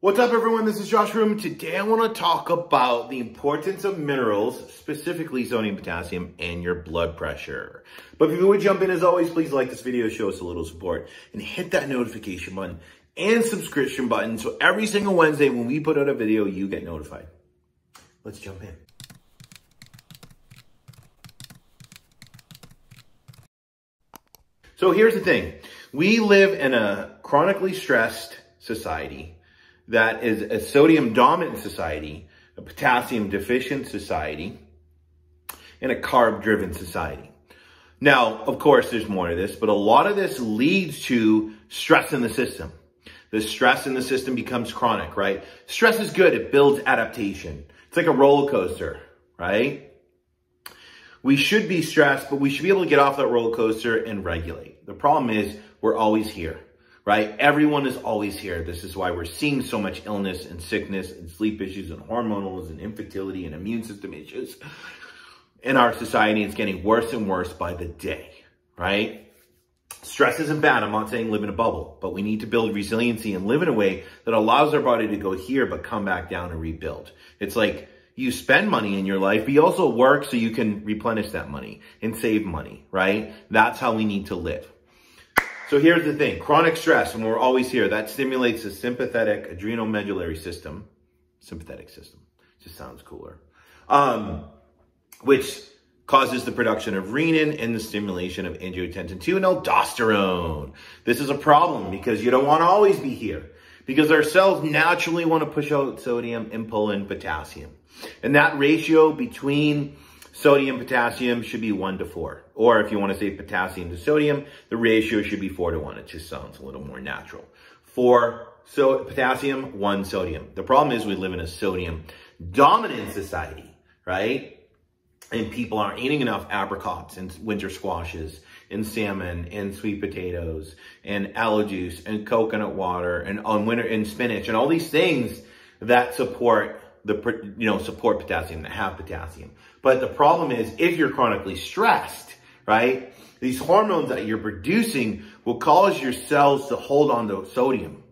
What's up everyone, this is Josh Rubin. Today I want to talk about the importance of minerals, specifically sodium, potassium, and your blood pressure. But before we jump in, as always, please like this video, show us a little support, and hit that notification button and subscription button so every single Wednesday when we put out a video, you get notified. Let's jump in. So here's the thing. We live in a chronically stressed society that is a sodium dominant society, a potassium deficient society, and a carb driven society. Now, of course, there's more to this, but a lot of this leads to stress in the system. The stress in the system becomes chronic, right? Stress is good. It builds adaptation. It's like a roller coaster, right? We should be stressed, but we should be able to get off that roller coaster and regulate. The problem is we're always here right? Everyone is always here. This is why we're seeing so much illness and sickness and sleep issues and hormonals and infertility and immune system issues in our society. It's getting worse and worse by the day, right? Stress isn't bad. I'm not saying live in a bubble, but we need to build resiliency and live in a way that allows our body to go here, but come back down and rebuild. It's like you spend money in your life, but you also work so you can replenish that money and save money, right? That's how we need to live. So here's the thing, chronic stress, and we're always here, that stimulates the sympathetic adrenal medullary system, sympathetic system, just sounds cooler, um, which causes the production of renin and the stimulation of angiotensin 2 and aldosterone. This is a problem because you don't want to always be here because our cells naturally want to push out sodium and pull in potassium. And that ratio between Sodium, potassium should be one to four. Or if you want to say potassium to sodium, the ratio should be four to one. It just sounds a little more natural. Four so potassium, one sodium. The problem is we live in a sodium dominant society, right? And people aren't eating enough apricots and winter squashes and salmon and sweet potatoes and aloe juice and coconut water and on winter and spinach and all these things that support the, you know, support potassium, that have potassium. But the problem is if you're chronically stressed, right, these hormones that you're producing will cause your cells to hold on to sodium.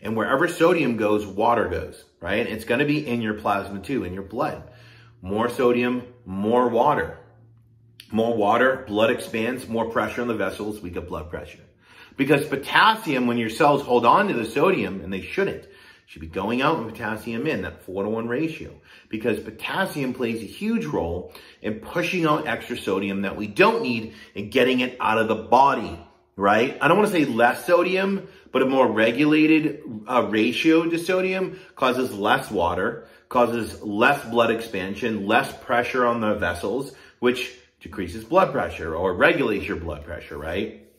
And wherever sodium goes, water goes, right? It's going to be in your plasma too, in your blood. More sodium, more water. More water, blood expands, more pressure on the vessels, we get blood pressure. Because potassium, when your cells hold on to the sodium, and they shouldn't, should be going out and potassium in, that four to one ratio, because potassium plays a huge role in pushing out extra sodium that we don't need and getting it out of the body, right? I don't want to say less sodium, but a more regulated uh, ratio to sodium causes less water, causes less blood expansion, less pressure on the vessels, which decreases blood pressure or regulates your blood pressure, right?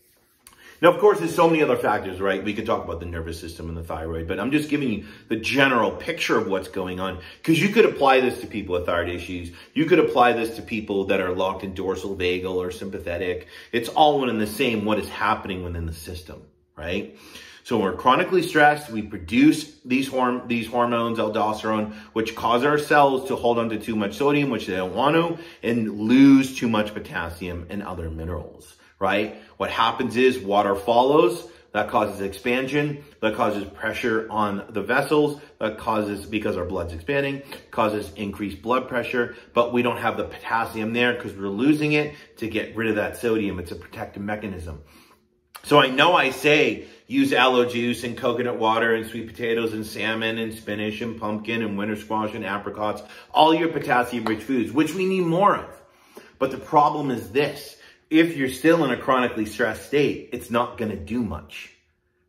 Now, of course, there's so many other factors, right? We could talk about the nervous system and the thyroid, but I'm just giving you the general picture of what's going on because you could apply this to people with thyroid issues. You could apply this to people that are locked in dorsal vagal or sympathetic. It's all one and the same what is happening within the system, right? So when we're chronically stressed, we produce these, horm these hormones, aldosterone, which cause our cells to hold on to too much sodium, which they don't want to, and lose too much potassium and other minerals right? What happens is water follows, that causes expansion, that causes pressure on the vessels, that causes, because our blood's expanding, causes increased blood pressure, but we don't have the potassium there because we're losing it to get rid of that sodium. It's a protective mechanism. So I know I say use aloe juice and coconut water and sweet potatoes and salmon and spinach and pumpkin and winter squash and apricots, all your potassium rich foods, which we need more of. But the problem is this, if you're still in a chronically stressed state, it's not going to do much,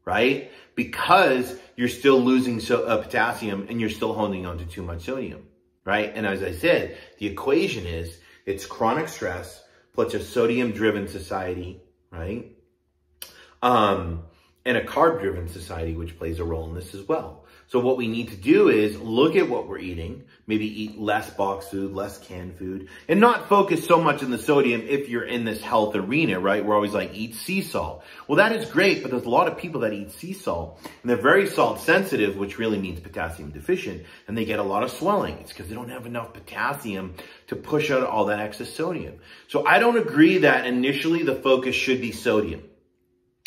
right? Because you're still losing so, uh, potassium and you're still holding on to too much sodium, right? And as I said, the equation is it's chronic stress plus a sodium driven society, right? Um, and a carb driven society, which plays a role in this as well. So what we need to do is look at what we're eating, maybe eat less box food, less canned food, and not focus so much on the sodium if you're in this health arena, right? We're always like, eat sea salt. Well, that is great, but there's a lot of people that eat sea salt, and they're very salt sensitive, which really means potassium deficient, and they get a lot of swelling. It's because they don't have enough potassium to push out all that excess sodium. So I don't agree that initially the focus should be sodium,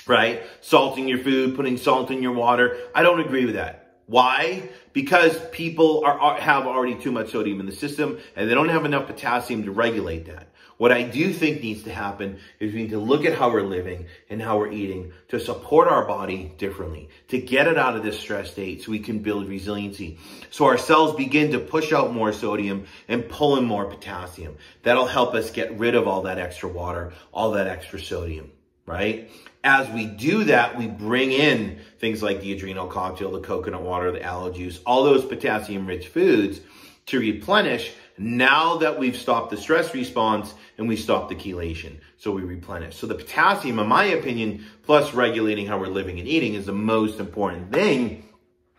right? Salting your food, putting salt in your water. I don't agree with that Why? Because people are, are, have already too much sodium in the system and they don't have enough potassium to regulate that. What I do think needs to happen is we need to look at how we're living and how we're eating to support our body differently, to get it out of this stress state so we can build resiliency. So our cells begin to push out more sodium and pull in more potassium. That'll help us get rid of all that extra water, all that extra sodium right? As we do that, we bring in things like the adrenal cocktail, the coconut water, the aloe juice, all those potassium rich foods to replenish now that we've stopped the stress response and we stopped the chelation. So we replenish. So the potassium, in my opinion, plus regulating how we're living and eating is the most important thing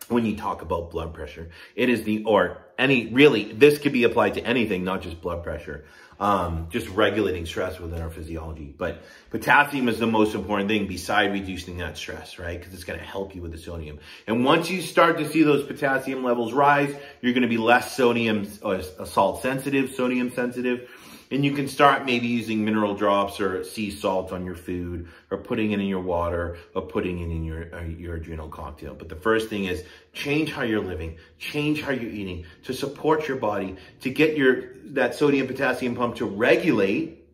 when you talk about blood pressure. It is the, or any, really, this could be applied to anything, not just blood pressure. Um, just regulating stress within our physiology. But potassium is the most important thing beside reducing that stress, right? Because it's going to help you with the sodium. And once you start to see those potassium levels rise, you're going to be less sodium, uh, salt sensitive, sodium sensitive and you can start maybe using mineral drops or sea salt on your food or putting it in your water or putting it in your, uh, your adrenal cocktail. But the first thing is change how you're living, change how you're eating to support your body, to get your, that sodium potassium pump to regulate,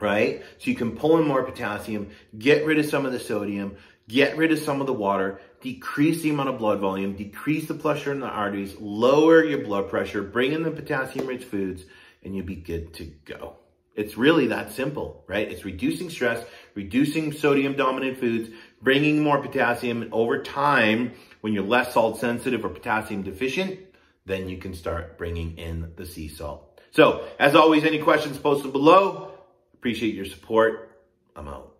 right? So you can pull in more potassium, get rid of some of the sodium, get rid of some of the water, decrease the amount of blood volume, decrease the pressure in the arteries, lower your blood pressure, bring in the potassium rich foods, and you'll be good to go. It's really that simple, right? It's reducing stress, reducing sodium dominant foods, bringing more potassium and over time, when you're less salt sensitive or potassium deficient, then you can start bringing in the sea salt. So as always, any questions posted below. Appreciate your support. I'm out.